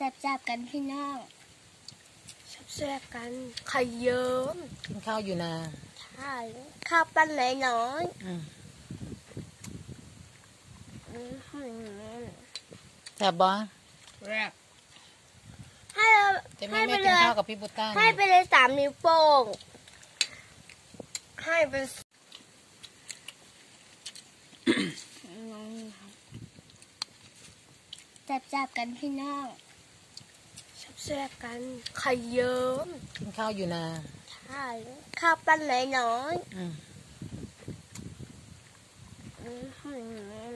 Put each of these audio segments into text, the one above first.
แซ่บๆกันพี่น้องแซ่บๆกันไข่เยิ้มกินข้าวอยู่นาใช่ข้าวปั้นไหนน้อยอืมๆอื้อหือแซ่บบ่แซ่บให้เราจะไม่ให้ไปไม่เลกินย ข้าวกับพี่บุตต้าให้ไปเลยสามนิ้วโป้ง ให้ไปแซ่บๆกันพี่น้อง แซ่บๆกันไข่เยิ้มกินข้าวอยู่นาใช่ข้าวปั้นไหนน้อยอืมๆอื้อหือ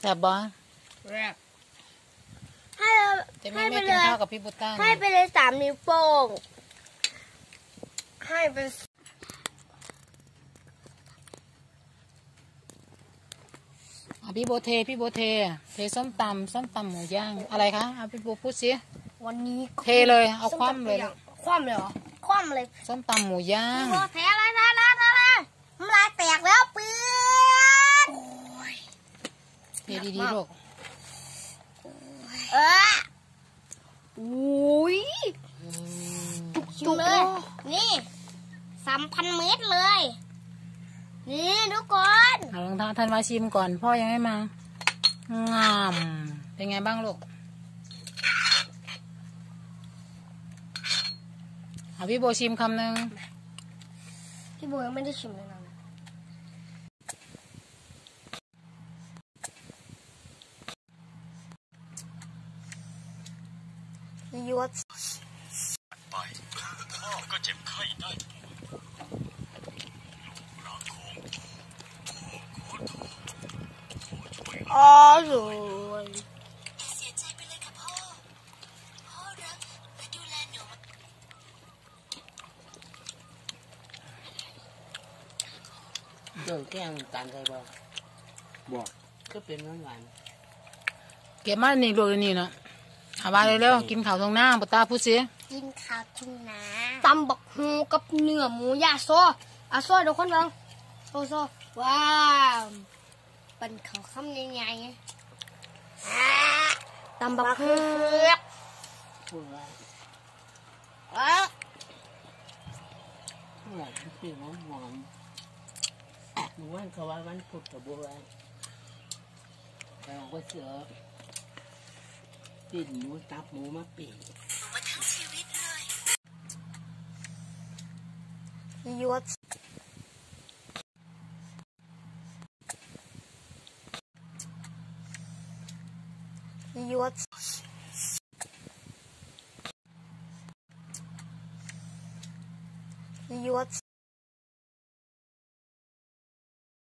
แซ่บบ่แซ่บให้เราจะไม่ให้ไปไม่เลกินยข้าวกับพี่บุตต้าให้ไปเลยสามนิ้วโป้งให้ไปอะพี่โบเทพี่โบเทเทส้มตำส้มตำหมูย่างอะไรคะเอาพี่โบพูดสิ วันนี้เทเลยเอาคว่ำเลยคว่ำเลยเหรอคว่ำเลยส้มตำหมูย่างโอ้แพ้อะไรนะนะนะนะน้ำลายแตกแล้วเปื้อนเทดีๆลูกเอออุ้ยอืมจุกเลย นี่สามพันเมตรเลย นี่ทุกคนเอาลองทานทันวาชิมก่อน พ่อยังไม่มางามเป็นไงบ้างลูก อาพี่โบชิมคำหนึ่งพี่บัวยังไม่ได้ชิมเลยนะยวดไปพ่อก็เจ็บไข้ได้อ๋อเลย เสียใจไปเลยค่ะพ่อ พ่อรักและดูแลหนู เดินแกล้งกันใช่บ่บอกก็เป็นหวานหวานเก็บมาหนึ่งลูกเลยนี่เนาะเอามาเร็วๆกินข้าวตรงหน้าปุตตาพูดสิกินข้าวทุ่งนาตำบักฮูกับเนื้อหมูย่าโซอะโซเดี๋ยวคนลองโซโซว้าวเป็นเขาวคำใหญ่ๆอ่าตำบักฮูพูดว่าอะหวานพี่น้องหอม หมู่วันเขาว่าวันพุธกับบัวแต่เราก็เสือปิ้นหมูตับหมูมาปิ้งมาทั้งชีวิตเลยยวดยวดยวด